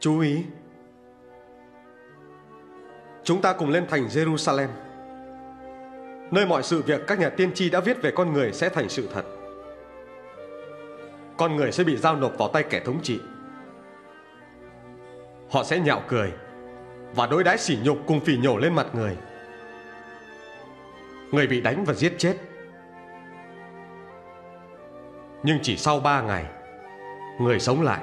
Chú ý. Chúng ta cùng lên thành Jerusalem. Nơi mọi sự việc các nhà tiên tri đã viết về con người sẽ thành sự thật. Con người sẽ bị giao nộp vào tay kẻ thống trị. Họ sẽ nhạo cười Và đối đãi sỉ nhục cùng phỉ nhổ lên mặt người. Người bị đánh và giết chết. Nhưng chỉ sau ba ngày, Người sống lại.